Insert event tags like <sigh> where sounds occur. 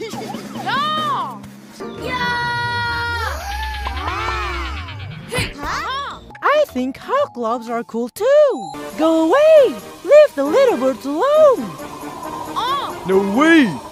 <laughs> I think hot gloves are cool too. Go away! Leave the little birds alone! Oh. No way!